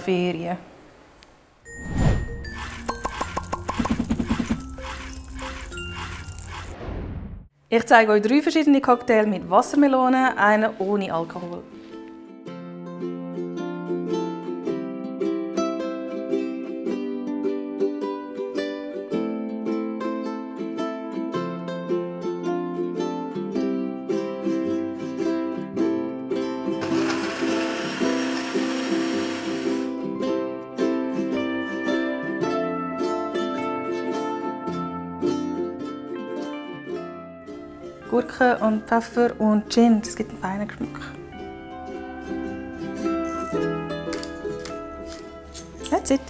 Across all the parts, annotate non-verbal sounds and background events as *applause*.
Ferien. Ich zeige euch drei verschiedene Cocktails mit Wassermelone, einen ohne Alkohol. Gurke und Pfeffer und Gin. Das gibt einen feinen Geschmack. That's it.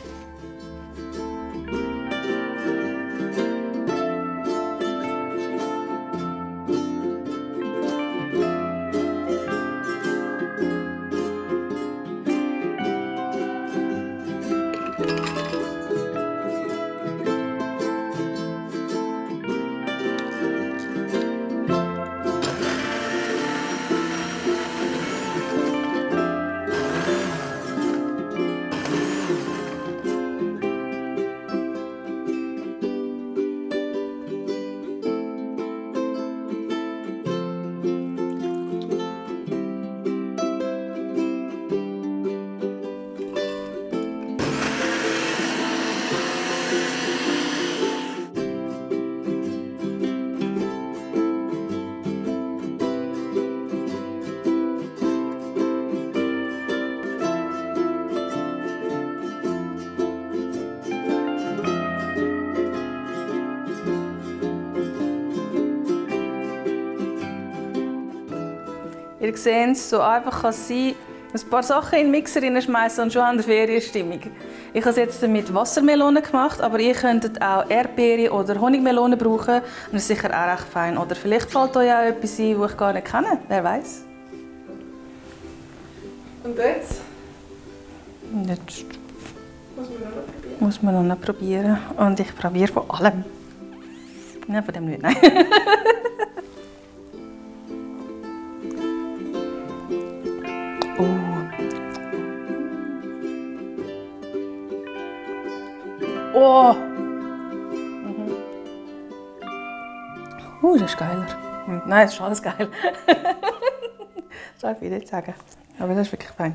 Ihr seht es, so einfach kann es sein, ein paar Sachen in den Mixer schmeißen und schon an der Ferienstimmung. Ich habe es jetzt mit Wassermelone gemacht, aber ihr könntet auch Erdbeere oder Honigmelone brauchen. Und das ist sicher auch recht fein. Oder vielleicht fällt euch auch etwas ein, das ich gar nicht kenne. Wer weiß? Und jetzt? Jetzt Muss man noch probieren. muss man noch probieren. Und ich probiere von allem. Nein, von dem nicht. Nein. *laughs* oh. Oh. Mhm. Uh, das ist geiler. Nein, das ist alles geil. *laughs* darf ich nicht sagen. Aber das ist wirklich fein.